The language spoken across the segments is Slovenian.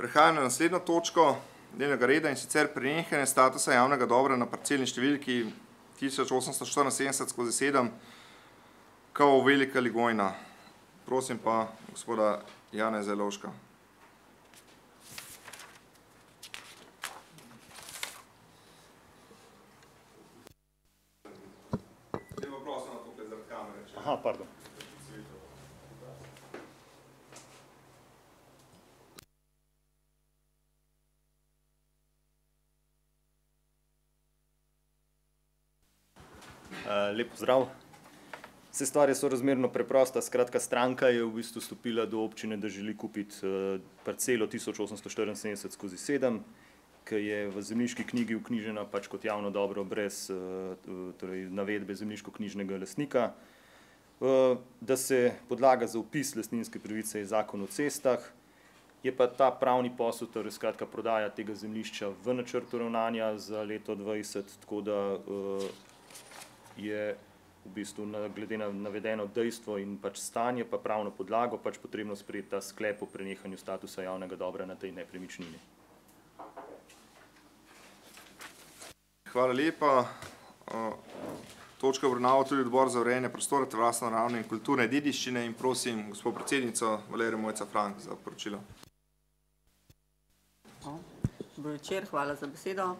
Prehajam na naslednjo točko dnevnega reda in sicer prenehanje statusa javnega dobra na parcelni številki tisoč osemsto štiriinsedemdeset skozi sedem kao Velika Ligojna. Prosim pa gospoda Janeza Jelovška. Zdaj pa lep pozdrav. Saj stvar je sorazmerno preprosta, skratka stranka je v bistvu stopila do občine, da želi kupiti parcelo tisoč osemsto štiriinsedemdeset skozi sedem, ke je v zemljiški knjigi vknjižena pač kot javno dobro brez torej navedbe zemljiškoknjižnega lastnika. Da se podlaga za vpis lastninske pravice je Zakon o cestah, je pa ta pravni posel, torej skratka prodaja tega zemljišča v načrtu ravnanja za leto dvajset, tako da je v bistvu na glede na navedeno dejstvo in pač stanje pa pravno podlago pač potrebno sprejeti ta sklep o prenehanju statusa javnega dobra na tej nepremičnini. Hvala lepa. Točko je obravnaval tudi Odbor za urejanje prostora ter varstvo naravne in kulturne dediščine in prosim gospo predsednico Valerijo Mojca Frank za poročilo. Dober večer, hvala za besedo.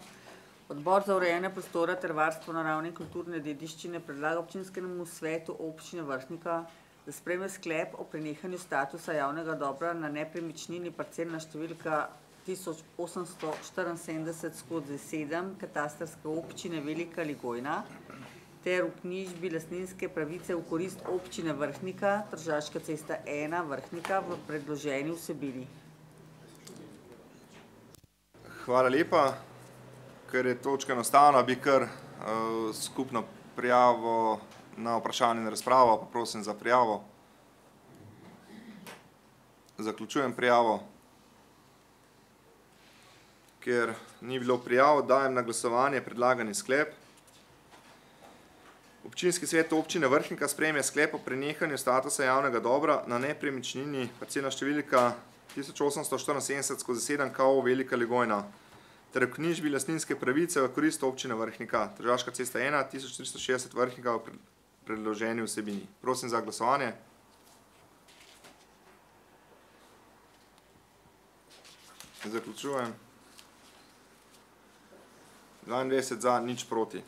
Odbor za urejanje prostora ter varstvo naravne in kulturne dediščine predlaga občinskemu svetu Občine Vrhnika, da sprejme sklep o prenehanju statusa javnega dobra na nepremičnini parcelna številka tisoč osemsto štiriinsedemdeset skozi sedem katastrske občine Velika Ligojna ter vknjižbi lastninske pravice v korist Občine Vrhnika, Tržaška cesta ena, Vrhnika v predloženi vsebini. Hvala lepa. Ker je točka enostavna, bi kar skupno prijavo na vprašanje in razpravo, pa prosim za prijavo. Zaključujem prijavo. Ker ni bilo prijav, dajem na glasovanje predlagani sklep: Občinski svet Občine Vrhnika sprejme sklep o prenehanju statusa javnega dobra na nepremičnini parcelna številka tisoč osemsto štiriinsedemdeset skozi sedem kao Velika Ligojna ter vknjižbi lastninske pravice v korist Občine Vrhnika, Tržaška cesta ena, tisoč tristo šestdeset Vrhnika v predloženi vsebini. Prosim za glasovanje. Zaključujem. Dvaindvajset za, nič proti.